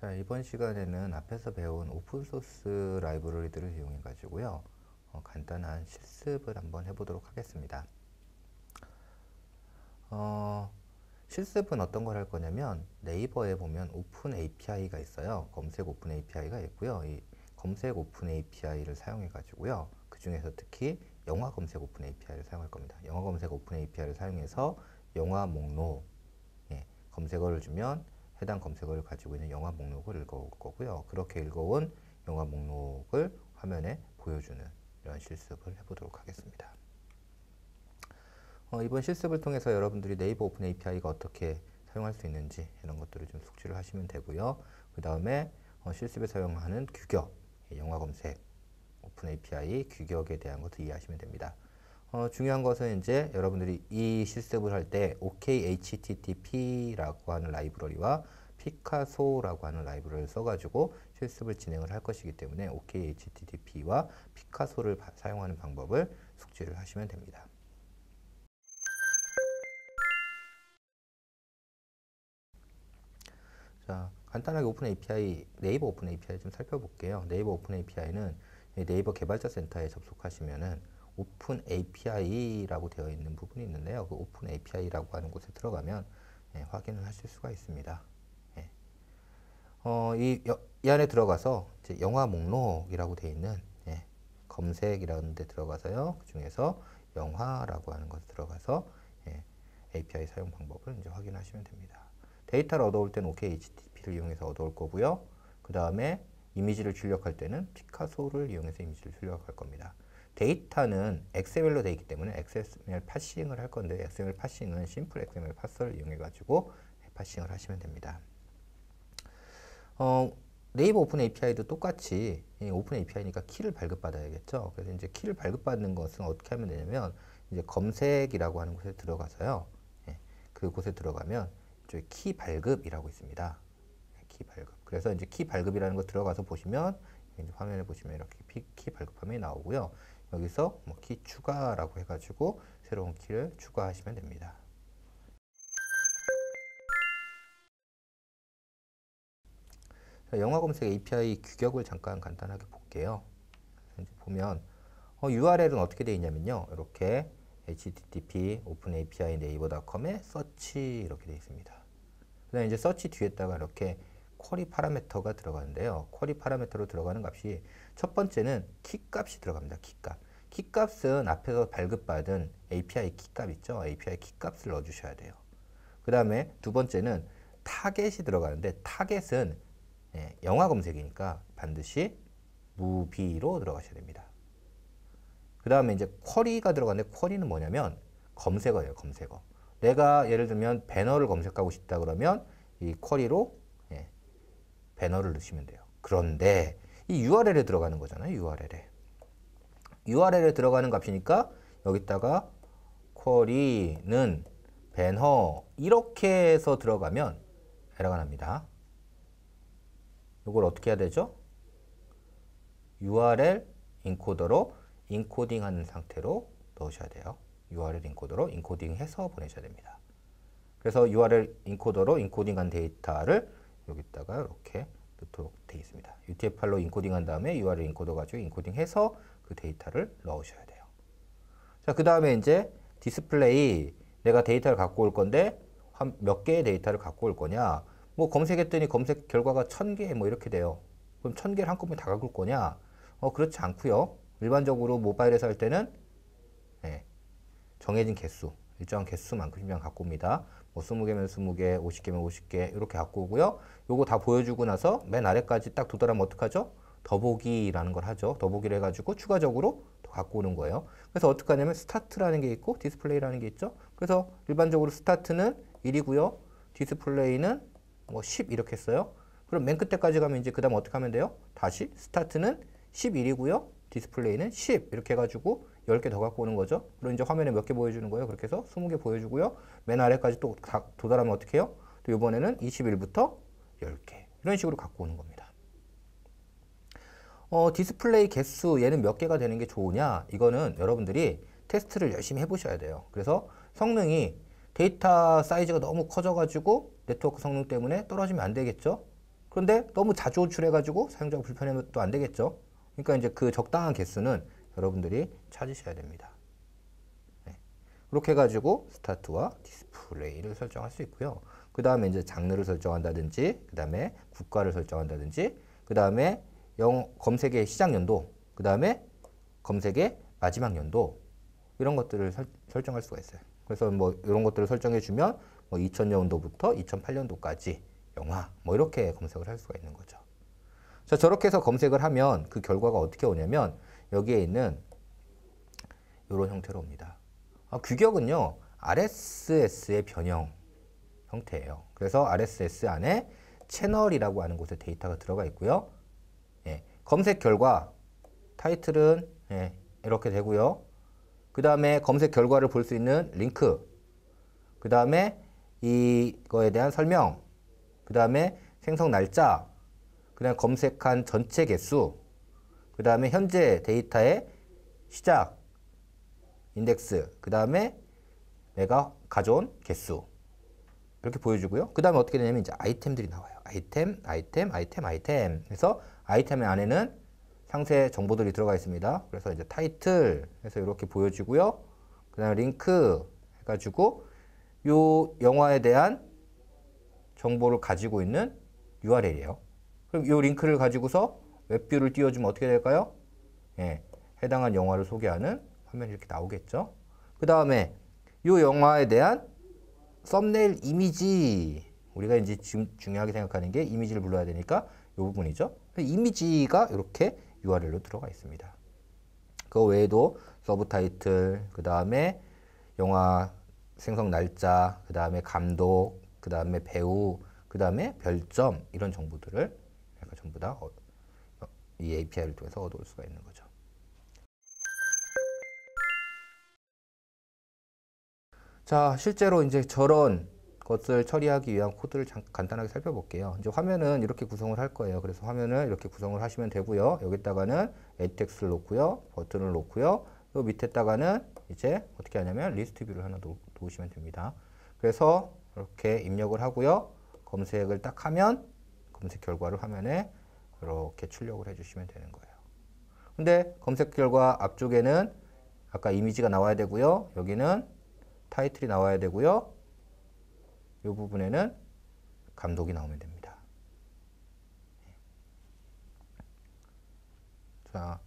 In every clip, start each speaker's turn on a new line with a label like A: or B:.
A: 자, 이번 시간에는 앞에서 배운 open source 라이브러리들을 이용해 가지고요. 어, 간단한 실습을 한번 해보도록 하겠습니다. 어, 실습은 어떤 걸 할 거냐면 네이버에 보면 open API가 있어요. 검색 open API가 있고요. 이 검색 open API를 사용해 가지고요. 그 중에서 특히 영화 검색 open API를 사용할 겁니다. 영화 검색 open API를 사용해서 영화 목록 예, 검색어를 주면 해당 검색어를 가지고 있는 영화 목록을 읽어올 거고요. 그렇게 읽어온 영화 목록을 화면에 보여주는 이런 실습을 해보도록 하겠습니다. 어, 이번 실습을 통해서 여러분들이 네이버 open API가 어떻게 사용할 수 있는지 이런 것들을 좀 숙지를 하시면 되고요. 그 다음에 어, 실습에 사용하는 규격, 영화 검색, 오픈 API 규격에 대한 것도 이해하시면 됩니다. 어, 중요한 것은 이제 여러분들이 이 실습을 할 때 OkHttp라고 하는 라이브러리와 Picasso라고 하는 라이브러리를 써가지고 실습을 진행을 할 것이기 때문에 OkHttp와 Picasso를 바, 사용하는 방법을 숙지를 하시면 됩니다. 자, 간단하게 open API, 네이버 open API 좀 살펴볼게요. 네이버 open API는 네이버 개발자 센터에 접속하시면은 open API라고 되어 있는 부분이 있는데요. 그 open API라고 하는 곳에 들어가면 예, 확인을 하실 수가 있습니다. 예. 어, 이, 이, 안에 들어가서 영화 목록이라고 되어 있는 예, 검색이라는 데 들어가서요. 그 중에서 영화라고 하는 것에 들어가서 예, API 사용 방법을 이제 확인하시면 됩니다. 데이터를 얻어올 때는 OkHttp를 이용해서 얻어올 거고요. 그 다음에 이미지를 출력할 때는 Picasso를 이용해서 이미지를 출력할 겁니다. 데이터는 XML로 되어 있기 때문에 XML 파싱을 할 건데 XML 파싱은 심플 XML 파서를 이용해 가지고 parsing을 하시면 됩니다. 어, 네이버 open API도 똑같이 open API니까 키를 발급받아야겠죠. 그래서 이제 키를 발급받는 것은 어떻게 하면 되냐면 이제 검색이라고 하는 곳에 들어가서요. 예, 그곳에 들어가면 저기 키 발급이라고 있습니다. 예, 키 발급. 그래서 이제 키 발급이라는 거 들어가서 보시면 화면에 보시면 이렇게 키 발급 화면이 나오고요. 여기서 뭐 키 추가라고 해가지고 새로운 키를 추가하시면 됩니다. 영화 검색 API 규격을 잠깐 간단하게 볼게요. 보면 어, URL은 어떻게 되어 있냐면요. 이렇게 http openapi naver.com에 search 이렇게 되어 있습니다. 그다음 이제 search 뒤에다가 이렇게 query 파라미터가 들어가는데요. query 파라미터로 들어가는 값이 첫 번째는 키 값이 들어갑니다. 키 값. 키 값은 앞에서 발급받은 API 키값 있죠? API 키 값을 넣어주셔야 돼요. 그 다음에 두 번째는 타겟이 들어가는데 target은 예, 영화 검색이니까 반드시 무비로 들어가셔야 됩니다. 그 다음에 이제 쿼리가 들어가는데 쿼리는 뭐냐면 검색어예요. 검색어. 내가 예를 들면 배너를 검색하고 싶다 그러면 이 쿼리로 배너를 넣으시면 돼요. 그런데 이 URL에 들어가는 거잖아요. URL에. URL에 들어가는 값이니까 여기다가 쿼리는 배너 이렇게 해서 들어가면 에러가 납니다. 이걸 어떻게 해야 되죠? URL 인코더로 인코딩하는 상태로 넣으셔야 돼요. URL 인코더로 인코딩해서 보내셔야 됩니다. 그래서 URL 인코더로 인코딩한 데이터를 여기다가 이렇게 넣도록 되어 있습니다. UTF-8로 인코딩한 다음에 URL 인코더 가지고 인코딩해서 그 데이터를 넣으셔야 돼요. 자, 그 다음에 이제 디스플레이 내가 데이터를 갖고 올 건데 한 몇 개의 데이터를 갖고 올 거냐 뭐 검색했더니 검색 결과가 천개뭐 이렇게 돼요. 그럼 천 개를 한꺼번에 다 갖고 올 거냐? 어, 그렇지 않고요. 일반적으로 모바일에서 할 때는 네, 정해진 개수, 일정한 개수만큼만 갖고 옵니다. 뭐 20개면 20개, 50개면 50개 이렇게 갖고 오고요. 요거 다 보여주고 나서 맨 아래까지 딱 도달하면 어떡하죠? 더보기라는 걸 하죠. 더보기를 해가지고 추가적으로 더 갖고 오는 거예요. 그래서 어떻게 하냐면 스타트라는 게 있고 디스플레이라는 게 있죠. 그래서 일반적으로 스타트는 1이고요. 디스플레이는 뭐 10 이렇게 했어요. 그럼 맨 끝에까지 가면 이제 그 다음 어떻게 하면 돼요? 다시 스타트는 11이고요. 디스플레이는 10 이렇게 해가지고 10개 더 갖고 오는 거죠. 그럼 이제 화면에 몇 개 보여주는 거예요. 그렇게 해서 20개 보여주고요. 맨 아래까지 또 도달하면 어떻게 해요? 또 이번에는 21부터 10개 이런 식으로 갖고 오는 겁니다. 어, 디스플레이 개수 얘는 몇 개가 되는 게 좋으냐? 이거는 여러분들이 테스트를 열심히 해보셔야 돼요. 그래서 성능이 데이터 사이즈가 너무 커져가지고 네트워크 성능 때문에 떨어지면 안 되겠죠? 그런데 너무 자주 호출해가지고 사용자가 또안 되겠죠? 그러니까 이제 그 적당한 개수는 여러분들이 찾으셔야 됩니다. 네. 그렇게 해가지고 스타트와 디스플레이를 설정할 수 있고요. 그 다음에 이제 장르를 설정한다든지, 그 다음에 국가를 설정한다든지, 그 다음에 영 검색의 시작 연도, 그 다음에 검색의 마지막 연도 이런 것들을 설, 설정할 수가 있어요. 그래서 뭐 이런 것들을 설정해 주면 뭐 2000년도부터 2008년도까지 영화 뭐 이렇게 검색을 할 수가 있는 거죠. 자 저렇게 해서 검색을 하면 그 결과가 어떻게 오냐면 여기에 있는 이런 형태로 옵니다. 아, 규격은요 RSS의 변형 형태예요. 그래서 RSS 안에 채널이라고 하는 곳에 데이터가 들어가 있고요. 예, 검색 결과 타이틀은 예, 이렇게 되고요. 그 다음에 검색 결과를 볼 수 있는 링크 그 다음에 이거에 대한 설명 그 다음에 생성 날짜 그 다음에 검색한 전체 개수 그 다음에 현재 데이터의 시작 인덱스 그 다음에 내가 가져온 개수 이렇게 보여주고요. 그 다음에 어떻게 되냐면 이제 아이템들이 나와요. 아이템, 아이템, 아이템, 아이템. 그래서 아이템 안에는 상세 정보들이 들어가 있습니다. 그래서 이제 타이틀 해서 이렇게 보여지고요. 그 다음에 링크 해가지고 요 영화에 대한 정보를 가지고 있는 URL이에요. 그럼 요 링크를 가지고서 웹뷰를 띄워주면 어떻게 될까요? 예, 해당한 영화를 소개하는 화면이 이렇게 나오겠죠. 그 다음에 요 영화에 대한 썸네일 이미지 우리가 이제 지금 중요하게 생각하는 게 이미지를 불러야 되니까 이 부분이죠. 이미지가 이렇게 URL로 들어가 있습니다. 그 외에도 subtitle, 그 다음에 영화 생성 날짜, 그 다음에 감독, 그 다음에 배우, 그 다음에 별점 이런 정보들을 전부 다 이 어, API를 통해서 얻어올 수가 있는 거죠. 자, 실제로 이제 저런 것을 처리하기 위한 코드를 간단하게 살펴볼게요. 이제 화면은 이렇게 구성을 할 거예요. 그래서 화면을 이렇게 구성을 하시면 되고요. 여기다가는 에텍스를 놓고요. 버튼을 놓고요. 요 밑에다가는 이제 어떻게 하냐면 ListView를 하나 놓, 으시면 됩니다. 그래서 이렇게 입력을 하고요. 검색을 딱 하면 검색 결과를 화면에 이렇게 출력을 해주시면 되는 거예요. 근데 검색 결과 앞쪽에는 아까 이미지가 나와야 되고요. 여기는 타이틀이 나와야 되고요. 이 부분에는 감독이 나오면 됩니다. 자,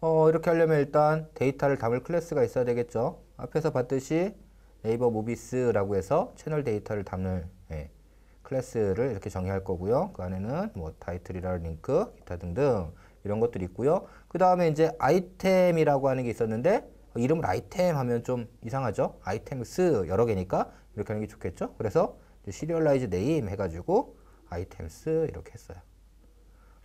A: 어, 이렇게 하려면 일단 데이터를 담을 클래스가 있어야 되겠죠. 앞에서 봤듯이 Naver Movies라고 해서 채널 데이터를 담을 예, 클래스를 이렇게 정의할 거고요. 그 안에는 뭐 타이틀이라는 링크, 기타 등등 이런 것들이 있고요. 그 다음에 이제 아이템이라고 하는 게 있었는데 이름을 아이템 하면 좀 이상하죠? items 여러 개니까 이렇게 하는 게 좋겠죠? 그래서 serialized name 해가지고 items 이렇게 했어요.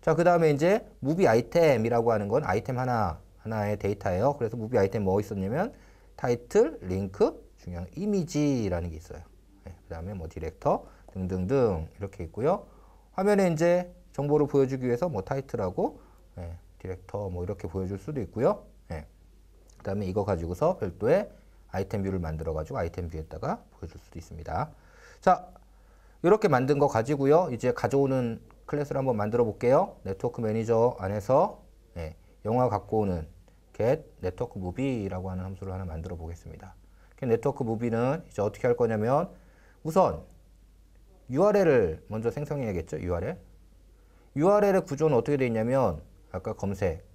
A: 자, 그 다음에 이제 movie item이라고 하는 건 아이템 하나, 하나의 데이터예요. 그래서 movie item 뭐 있었냐면 타이틀, 링크, 중요한 이미지라는 게 있어요. 네, 그 다음에 뭐 디렉터 등등등 이렇게 있고요. 화면에 이제 정보를 보여주기 위해서 뭐 타이틀하고 네, 디렉터 뭐 이렇게 보여줄 수도 있고요. 네. 그 다음에 이거 가지고서 별도의 item view를 만들어 가지고 item view에다가 보여줄 수도 있습니다. 자, 이렇게 만든 거 가지고요. 이제 가져오는 클래스를 한번 만들어 볼게요. network manager 안에서 네, 영화 갖고 오는 get 네트워크 무비라고 하는 함수를 하나 만들어 보겠습니다. network movie는 이제 어떻게 할 거냐면 우선 URL을 먼저 생성해야겠죠. URL. URL의 구조는 어떻게 되어 있냐면 아까 검색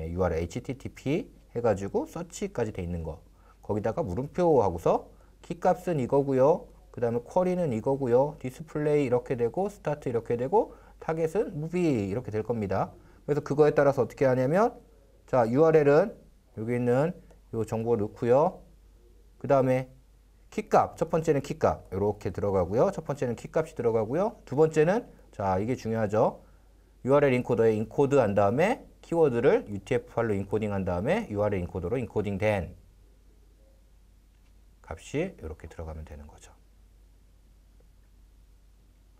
A: 예, URL HTTP 해가지고 search까지 돼 있는 거 거기다가 물음표 하고서 키값은 이거고요. 그 다음에 query는 이거고요. 디스플레이 이렇게 되고 스타트 이렇게 되고 target은 movie 이렇게 될 겁니다. 그래서 그거에 따라서 어떻게 하냐면 자 URL은 여기 있는 요 정보를 넣고요. 그 다음에 키값 첫 번째는 키값 이렇게 들어가고요. 첫 번째는 키값이 들어가고요. 두 번째는 자 이게 중요하죠. URL 인코더에 인코드 한 다음에 키워드를 UTF-8로 인코딩 한 다음에 URL 인코더로 인코딩된 값이 이렇게 들어가면 되는 거죠.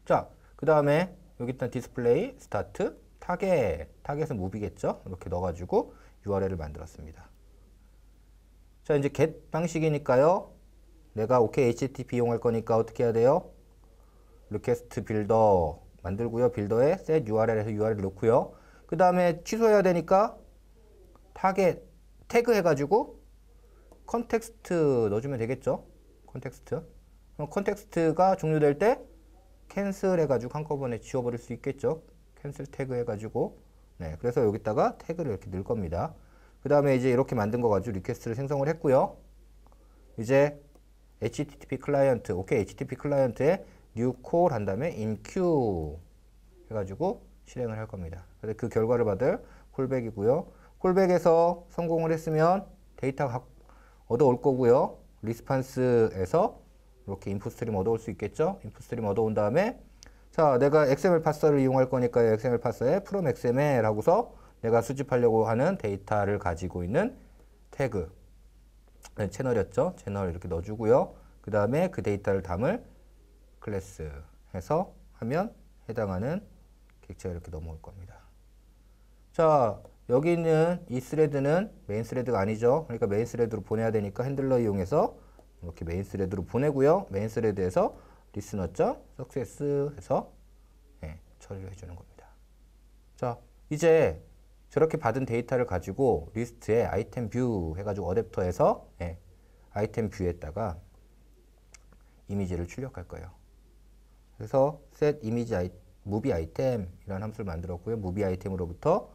A: 자, 그 다음에 여기 있다 디스플레이 스타트 target target은 movie겠죠? 이렇게 넣어가지고 URL을 만들었습니다. 자 이제 get 방식이니까요. 내가 OK HTTP 이용할 거니까 어떻게 해야 돼요? builder 만들고요. builder에 set URL에서 URL 넣고요. 그 다음에 취소해야 되니까 target tag 해가지고 context 넣어주면 되겠죠? context. 그럼 context가 종료될 때 cancel 해가지고 한꺼번에 지워버릴 수 있겠죠? cancel 태그 해가지고 네, 그래서 여기다가 태그를 이렇게 넣을 겁니다. 그 다음에 이제 이렇게 만든 거 가지고 request를 생성을 했고요. 이제 HTTP 클라이언트, 오케이 HTTP 클라이언트에 new call 한 다음에 enqueue 해가지고 실행을 할 겁니다. 그래서 그 결과를 받을 callback이고요. callback에서 성공을 했으면 데이터가 얻어올 거고요. response에서 이렇게 input stream 얻어올 수 있겠죠. input stream 얻어온 다음에 자 내가 XML 파서를 이용할 거니까 XML 파서에 from XML 하고서 내가 수집하려고 하는 데이터를 가지고 있는 태그 네, 채널이었죠. 채널 이렇게 넣어주고요. 그 다음에 그 데이터를 담을 클래스 해서 하면 해당하는 객체가 이렇게 넘어올 겁니다. 자 여기 있는 이 thread는 메인 thread가 아니죠. 그러니까 메인 thread로 보내야 되니까 handler 이용해서 이렇게 메인 thread로 보내고요. 메인 thread에서 listener점 success 해서 네, 처리를 해주는 겁니다. 자 이제 저렇게 받은 데이터를 가지고 리스트에 item view 해가지고 어댑터에서 네, item view에다가 이미지를 출력할 거예요. 그래서 set image 아이, movie item 이라는 함수를 만들었고요. movie item으로부터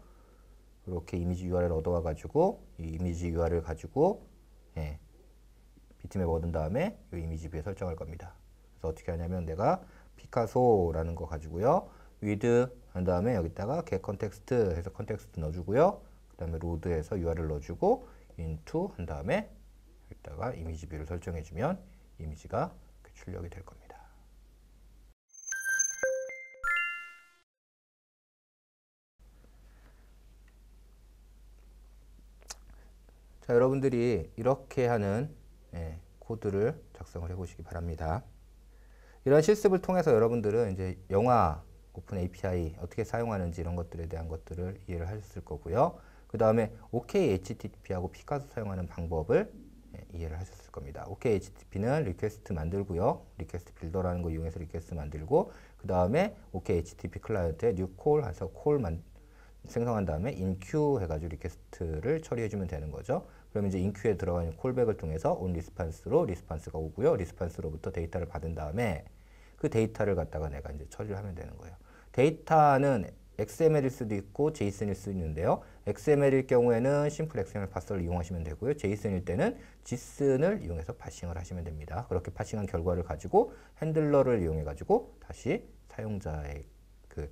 A: 이렇게 이미지 URL을 얻어와 가지고 이 이미지 URL을 가지고 예, 비트맵 얻은 다음에 이 image view에 설정할 겁니다. 그래서 어떻게 하냐면 내가 Picasso라는 거 가지고요. With 한 다음에 여기다가 get context 해서 context 넣어주고요. 그 다음에 load해서 URL 넣어주고 into 한 다음에 여기다가 image view를 설정해주면 이미지가 출력이 될 겁니다. 자, 여러분들이 이렇게 하는 예, 코드를 작성을 해보시기 바랍니다. 이런 실습을 통해서 여러분들은 이제 영화 open API 어떻게 사용하는지 이런 것들에 대한 것들을 이해를 하셨을 거고요. 그 다음에 OK HTTP하고 Picasso 사용하는 방법을 예, 이해를 하셨을 겁니다. OK HTTP는 request 만들고요. request builder라는 거 이용해서 request 만들고 그 다음에 OK HTTP 클라이언트에 new call 해서 call 만 생성한 다음에 enqueue 해가지고 request를 처리해주면 되는 거죠. 그러면 이제 enqueue에 들어가 있는 callback을 통해서 온 response로 response가 오고요. response로부터 데이터를 받은 다음에 그 데이터를 갖다가 내가 이제 처리를 하면 되는 거예요. 데이터는 XML일 수도 있고 JSON일 수도 있는데요. XML일 경우에는 심플 XML 파서를 이용하시면 되고요. JSON일 때는 JSON을 이용해서 parsing을 하시면 됩니다. 그렇게 parsing한 결과를 가지고 handler를 이용해 가지고 다시 사용자의 그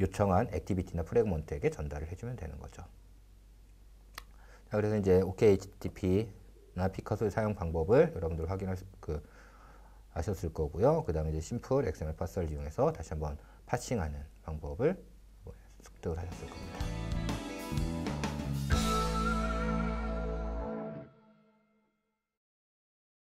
A: 요청한 activity나 fragment에게 전달을 해주면 되는 거죠. 자, 그래서 이제 OKHTTP나 Picasso의 사용 방법을 여러분들 확인할 수, 그 아셨을 거고요. 그 다음에 이제 심플 XML 파서를 이용해서 다시 한번 parsing하는 방법을 습득을 하셨을 겁니다.